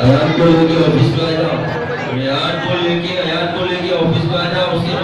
अयान को लेके ऑफ़िस पे आ जाओ। अयान को लेके अयान को लेके ऑफ़िस पे आ जाओ, उसके